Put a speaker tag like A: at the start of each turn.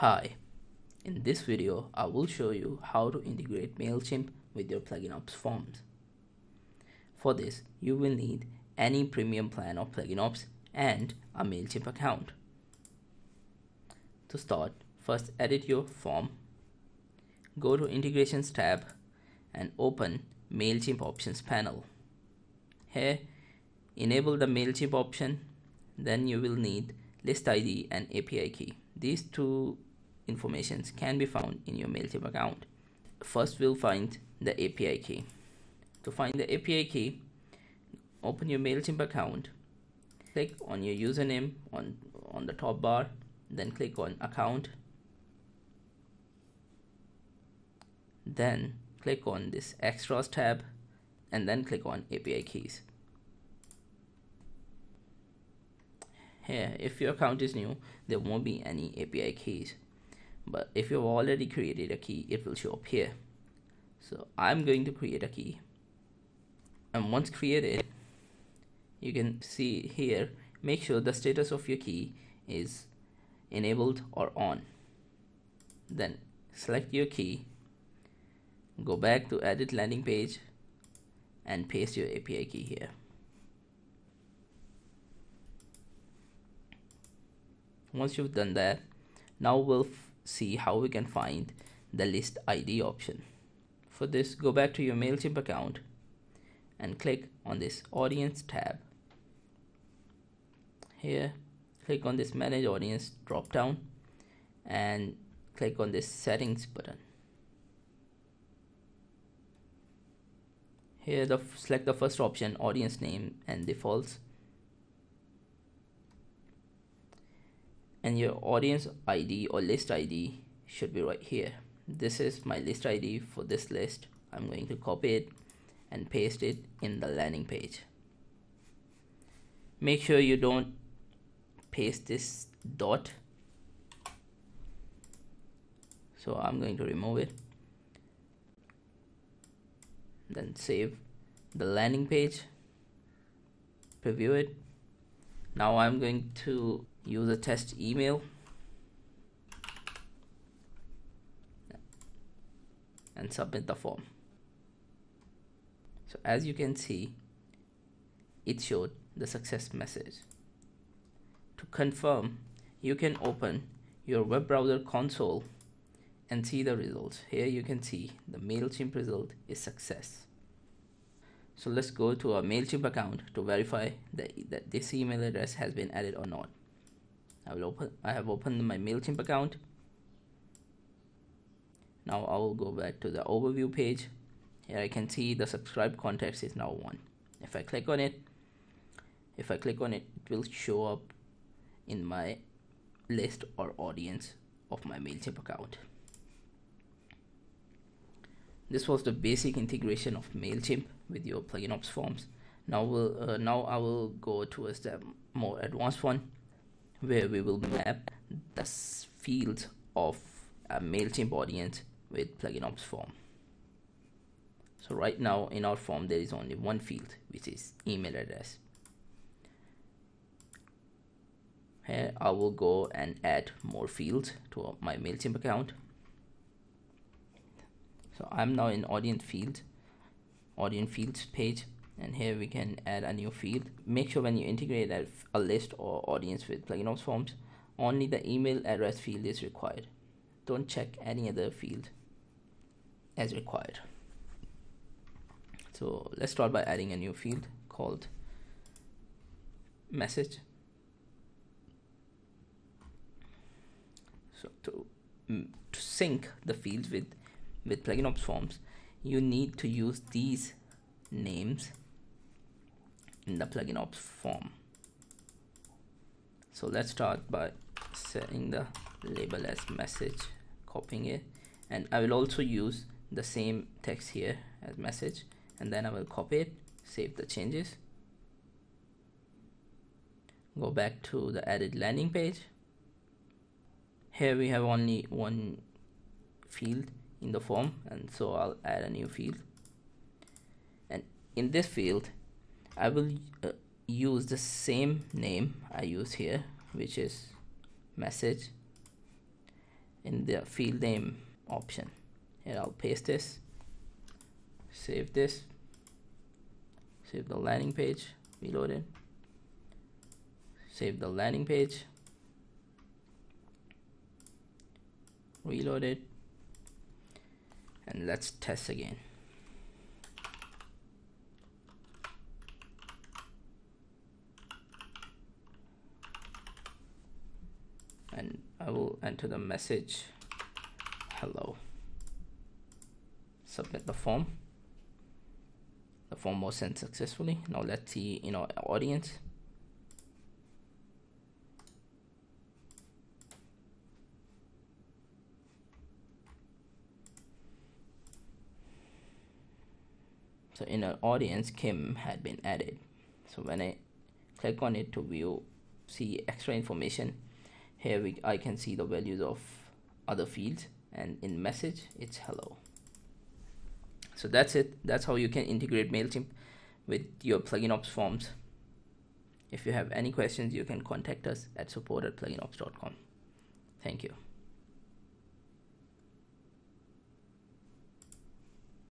A: Hi, in this video I will show you how to integrate MailChimp with your PluginOps forms. For this you will need any premium plan of PluginOps and a MailChimp account. To start, first edit your form, go to integrations tab and open MailChimp options panel. Here enable the MailChimp option then you will need list ID and API key. These two informations can be found in your MailChimp account. First, we'll find the API key. To find the API key, open your MailChimp account, click on your username on, on the top bar, then click on account, then click on this extras tab, and then click on API keys. Here, if your account is new, there won't be any API keys but if you've already created a key it will show up here. So I'm going to create a key. And once created you can see here make sure the status of your key is enabled or on. Then select your key go back to edit landing page and paste your API key here. Once you've done that now we'll see how we can find the list ID option. For this, go back to your MailChimp account and click on this audience tab. Here, click on this manage audience drop down and click on this settings button. Here, the select the first option audience name and defaults and your audience ID or list ID should be right here. This is my list ID for this list I'm going to copy it and paste it in the landing page. Make sure you don't paste this dot. So I'm going to remove it. Then save the landing page. Preview it. Now I'm going to use a test email? And submit the form. So as you can see it showed the success message. To confirm you can open your web browser console and see the results. Here you can see the MailChimp result is success. So let's go to our MailChimp account to verify that, that this email address has been added or not I will open I have opened my MailChimp account. Now I will go back to the overview page. Here I can see the subscribe contacts is now one. If I click on it if I click on it it will show up in my list or audience of my MailChimp account. This was the basic integration of MailChimp with your PluginOps forms. Now we'll uh, now I will go to a step more advanced one where we will map the fields of a MailChimp audience with PluginOps form. So right now in our form there is only one field which is email address. Here I will go and add more fields to my MailChimp account. So I'm now in audience field, audience fields page and here we can add a new field make sure when you integrate a, a list or audience with PluginOps forms only the email address field is required. Don't check any other field as required. So let's start by adding a new field called message. So to, mm, to sync the fields with with PluginOps forms you need to use these names in the PluginOps form. So let's start by setting the label as message copying it. And I will also use the same text here as message. And then I will copy it save the changes. Go back to the edit landing page. Here we have only one field in the form and so I'll add a new field. And in this field I will uh, use the same name I use here which is message in the field name option. Here I'll paste this save this save the landing page reload it save the landing page reload it and let's test again and Enter the message. Hello. Submit the form. The form was sent successfully. Now let's see in our audience. So in our audience Kim had been added. So when I click on it to view see extra information here we I can see the values of other fields and in message it's hello. So that's it. That's how you can integrate MailChimp with your PluginOps forms. If you have any questions you can contact us at support at pluginops.com thank you